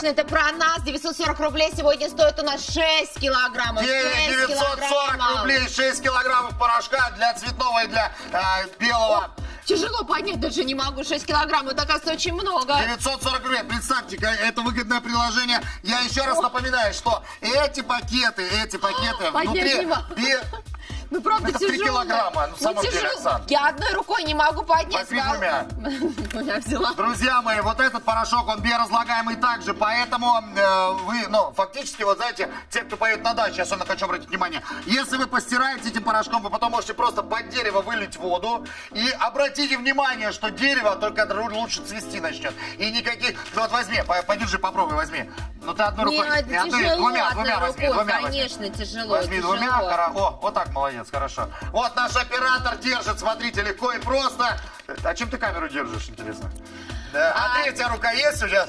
Конечно, это про нас. 940 рублей сегодня стоит у нас 6 килограммов. 6 940 килограммов. рублей, 6 килограммов порошка для цветного и для э, белого. Тяжело поднять, даже не могу. 6 килограмм, это, оказывается, очень много. 940 рублей. Представьте, это выгодное приложение. Я еще раз напоминаю, что эти пакеты, эти пакеты Поднять внутри... Ну, правда, Это тяжело. килограмма, ну, в самом деле. Оксан. Я одной рукой не могу поднять. Возьми двумя. Двумя взяла. Друзья мои, вот этот порошок, он биоразлагаемый также, поэтому э, вы, ну, фактически, вот знаете, те, кто поет на даче, особенно хочу обратить внимание, если вы постираете этим порошком, вы потом можете просто под дерево вылить воду, и обратите внимание, что дерево только лучше цвести начнет. И никаких, ну вот возьми, по- подержи, попробуй, возьми. Ну ты одной рукой, Нет, не одной, тяжело двумя, одной двумя возьми, рукой, двумя возьми. конечно, тяжело. Возьми тяжело. двумя, О, вот так, молодец, хорошо. Вот наш оператор держит, смотрите, легко и просто. А чем ты камеру держишь, интересно? Да. А, третья рука есть сейчас?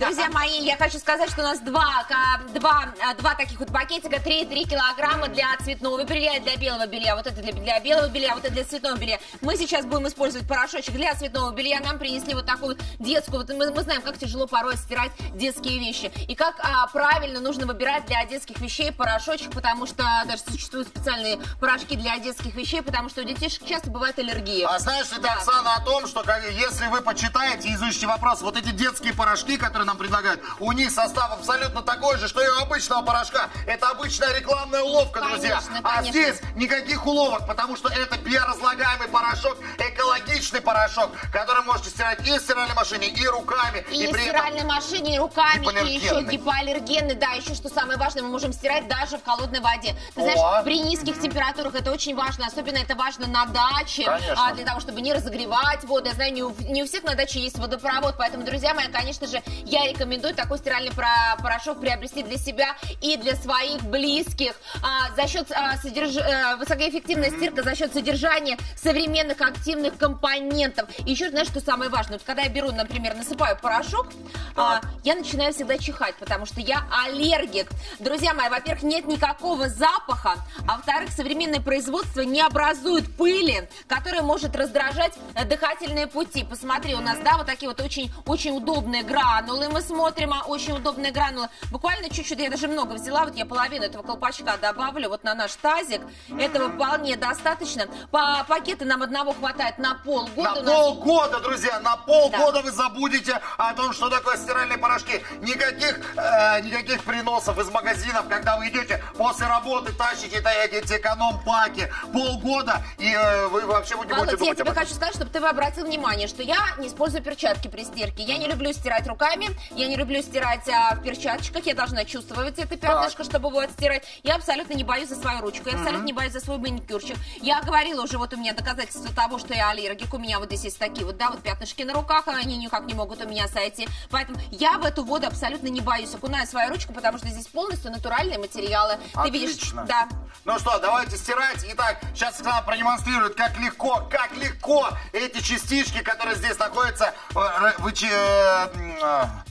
Друзья мои, я хочу сказать, что у нас два, два, а, два таких вот пакетика, 3,3 килограмма для цветного белья и для белого белья. Вот это для, для белого белья, вот это для цветного белья. Мы сейчас будем использовать порошочек для цветного белья. Нам принесли вот такую вот детскую. Вот мы, мы знаем, как тяжело порой стирать детские вещи. И как а, правильно нужно выбирать для детских вещей порошочек, потому что даже существуют специальные порошки для детских вещей, потому что у детишек часто бывает аллергия. А знаешь ли ты, Оксана, о том, что если вы почитаете, изучите вопрос, вот эти детские порошки, которые нам предлагают, у них состав абсолютно такой же, что и у обычного порошка. Это обычная рекламная уловка, друзья. Конечно, А конечно. здесь никаких уловок, потому что это биоразлагаемый порошок, экологичный порошок, который можете стирать и в стиральной машине, и руками. И, в при этом стиральной машине, и руками, и еще Гипоаллергенный. да, еще что самое важное, мы можем стирать даже в холодной воде. Ты знаешь, О. при низких температурах это очень важно, особенно это важно на даче, Конечно. а, для того, чтобы не разогревать воду. Я знаю, не у, не у всех на даче есть водопровод, поэтому, друзья мои, конечно же, я рекомендую такой стиральный порошок приобрести для себя и для своих близких. А, за счет а, содерж- э, высокоэффективная стирка, за счет содержания современных активных компонентов. И еще, знаешь, что самое важное? Вот когда я беру, например, насыпаю порошок, а, я начинаю всегда чихать, потому что я аллергик. Друзья мои, во-первых, нет никакого запаха, а во-вторых, современное производство не образует пыли, которая может раздражать э, дыхательные пути. Посмотри, у нас, да, вот такие вот очень, очень удобные гранулы. Мы смотрим, а, очень удобные гранулы. Буквально чуть-чуть, я даже много взяла, вот я половину этого колпачка добавлю вот на наш тазик. Этого вполне достаточно. По пакета нам одного хватает на полгода. На нас- полгода, друзья, на полгода вы забудете о том, что такое стиральные порошки. Никаких, э, никаких приносов из магазинов, когда вы идете после работы, тащите та- эти эконом-паки. Полгода, и э, вы вообще не Володь, будете я думать тебе хочу сказать, чтобы ты обратил внимание, что я не использую перчатки при стирке. Я не люблю стирать руками, я не люблю стирать а, в перчаточках, я должна чувствовать это пятнышко, чтобы его отстирать. Я абсолютно не боюсь за свою ручку, я абсолютно не боюсь за свой маникюрчик. Я говорила уже, вот у меня доказательство того, что я аллергик, у меня вот здесь есть такие вот, да, вот пятнышки на руках, а они никак не могут у меня сойти. Поэтому я в эту воду абсолютно не боюсь, окунаю свою ручку, потому что здесь полностью натуральные материалы. Ты видишь, Отлично. да. Ну что, давайте стирать. Итак, сейчас Оксана продемонстрирует, как легко, как легко эти частички, которые здесь находятся, э, вычи- э, а,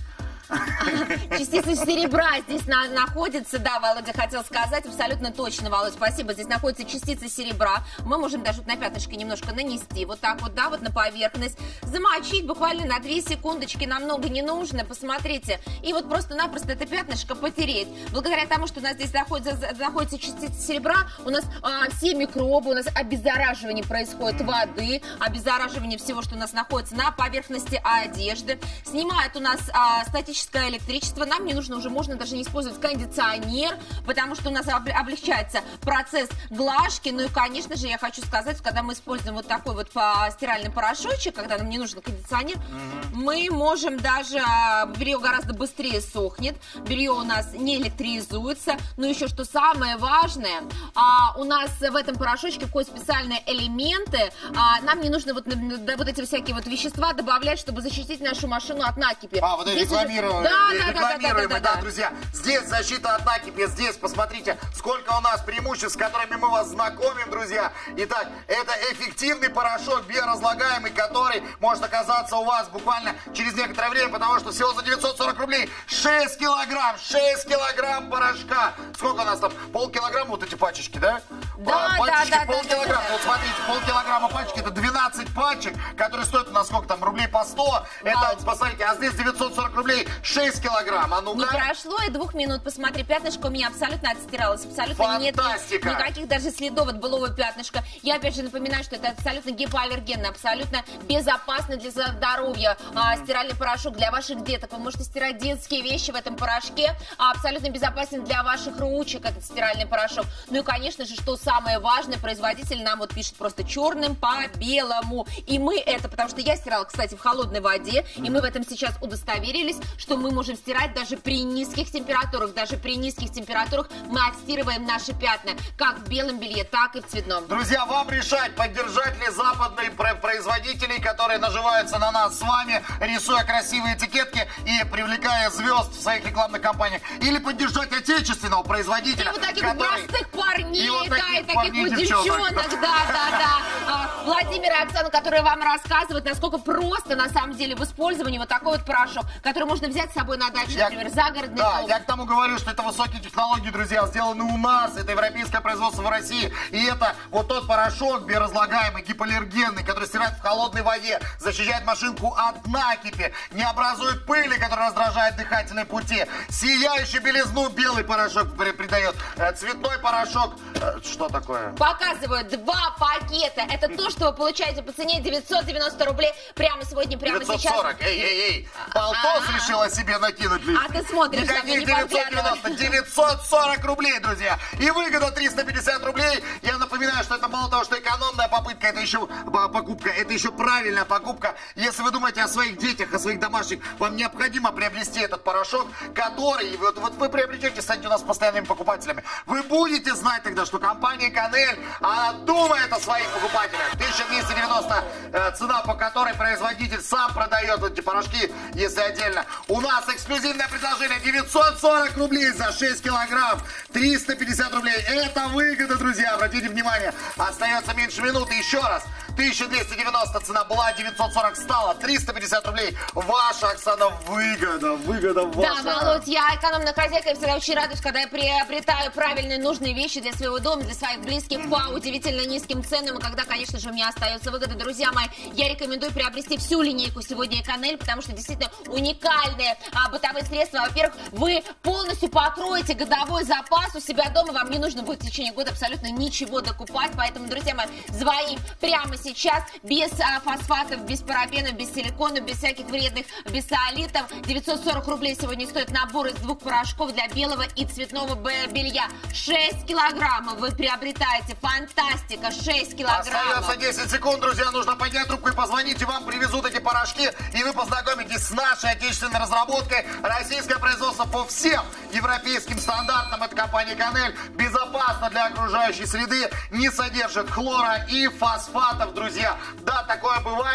Частица серебра здесь на- находится, да, Володя хотел сказать, абсолютно точно, Володь, спасибо, здесь находится частица серебра, мы можем даже на пятнышко немножко нанести, вот так вот, да, вот на поверхность, замочить буквально на 2 секундочки, нам много не нужно, посмотрите, и вот просто-напросто это пятнышко потереть. Благодаря тому, что у нас здесь находится, находится частица серебра, у нас а, все микробы, у нас обеззараживание происходит воды, обеззараживание всего, что у нас находится на поверхности одежды, снимает у нас а, статическое электричество, нам не нужно уже, можно даже не использовать кондиционер, потому что у нас об- облегчается процесс глажки, ну и, конечно же, я хочу сказать, когда мы используем вот такой вот стиральный порошочек, когда нам не нужен кондиционер, мы можем даже, а, белье гораздо быстрее сохнет, белье у нас не электризуется, но еще что самое важное, а, у нас в этом порошочке входят специальные элементы, а, нам не нужно вот, вот эти всякие вот вещества добавлять, чтобы защитить нашу машину от накипи. А, вот уже- рекламируем, Да, э, да, да, да, рекламируем, да, да, да, да. друзья. Здесь защита от накипи, здесь, посмотрите, сколько у нас преимуществ, с которыми мы вас знакомим, друзья. Итак, это эффективный порошок, биоразлагаемый, который может оказаться у вас буквально через некоторое время, потому что всего за 940 рублей 6 килограмм, 6 килограмм порошка. Сколько у нас там? Полкилограмма вот эти пачечки, да? Да, А, пачечки да, да, да, полкилограмма. да, да. Вот смотрите, полкилограмма пачки, это 12 пачек, которые стоят у нас сколько там, рублей по 100. Это, Вау. посмотрите, а здесь 940 рублей, 6 килограмм. А Не ну-ка. прошло и двух минут. Посмотри, пятнышко у меня абсолютно отстиралось. Абсолютно нет Фантастика! никаких даже следов от былого пятнышка. Я опять же напоминаю, что это абсолютно гипоаллергенно, абсолютно безопасно для здоровья. А, стиральный порошок для ваших деток. Вы можете стирать детские вещи в этом порошке. А, абсолютно безопасен для ваших ручек этот стиральный порошок. Ну и, конечно же, что самое важное, производитель нам вот пишет просто черным по белому. И мы это, потому что я стирала, кстати, в холодной воде, и мы в этом сейчас удостоверились, что мы можем стирать даже при низких температурах. Даже при низких температурах мы отстирываем наши пятна, как в белом белье, так и в цветном. Друзья, вам решать, поддержать ли западные про- производителей, которые наживаются на нас с вами, рисуя красивые этикетки и привлекая звезд в своих рекламных кампаниях, или поддержать отечественного И производителя, вот таких который- простых парней, И вот да, таких и таких парней, девчонок. девчонок, да, да, да. А, Владимир и Оксана, которые вам рассказывают, насколько просто на самом деле в использовании вот такой вот порошок, который можно взять с собой на дачу, Я- например, загородный Да, дом. я к тому говорю, что это высокие технологии, друзья, сделаны у нас, это европейское производство в России. И это вот тот порошок биоразлагаемый, гипоаллергенный, который стирает в холодной воде, защищает машинку от накипи, не образует пыли, которая раздражает дыхательные пути. Сияющую белизну белый порошок при- придает. Э, Цветной порошок, что такое? Показываю два пакета. Это то, что вы получаете по цене 990 рублей прямо сегодня, прямо сейчас. 940. Эй, эй, эй. Полтос А-а-а. решила себе накинуть лишь. А ты смотришь, на меня, Никаких не 990, 940 рублей, друзья. И выгода 350 рублей. Я напоминаю, что это мало того, что экономная попытка, это еще а, покупка, это еще правильная покупка. Если вы думаете о своих детях, о своих домашних, вам необходимо приобрести этот порошок, который, вот, вот вы приобретете, станете у нас постоянными покупателями. Вы будете знать тогда, что компания Канель, она думает о своих покупателях. 1290 э, цена, по которой производитель сам продает эти порошки, если отдельно. У нас эксклюзивное предложение 940 рублей за 6 килограмм, 350 рублей. Это выгода, друзья, обратите внимание. Остается меньше минуты. Еще раз. 1290 цена была, 940 стала, 350 рублей. Ваша, Оксана, выгода, выгода ваша. Да, Володь, я экономная хозяйка, я всегда очень радуюсь, когда я приобретаю правильные, нужные вещи для своего дома, для своих близких по удивительно низким ценам, и когда, конечно же, у меня остается выгода. Друзья мои, я рекомендую приобрести всю линейку сегодня Эконель, потому что действительно уникальные а, бытовые средства. Во-первых, вы полностью покроете годовой запас у себя дома, вам не нужно будет в течение года абсолютно ничего докупать, поэтому, друзья мои, звоним прямо сейчас, без а, фосфатов, без парабенов, без силиконов, без всяких вредных, без солитов. 940 рублей сегодня стоит набор из двух порошков для белого и цветного белья. 6 килограммов вы приобретаете. Фантастика, 6 килограммов. Остается 10 секунд, друзья. Нужно поднять трубку и позвонить, и вам привезут эти порошки, и вы познакомитесь с нашей отечественной разработкой. Российское производство по всем европейским стандартам. Это компания Канель. Безопасно для окружающей среды. Не содержит хлора и фосфатов, друзья. Да, такое бывает.